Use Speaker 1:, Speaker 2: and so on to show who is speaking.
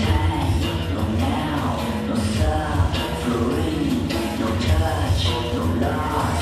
Speaker 1: no now, no suffer, no touch, no love.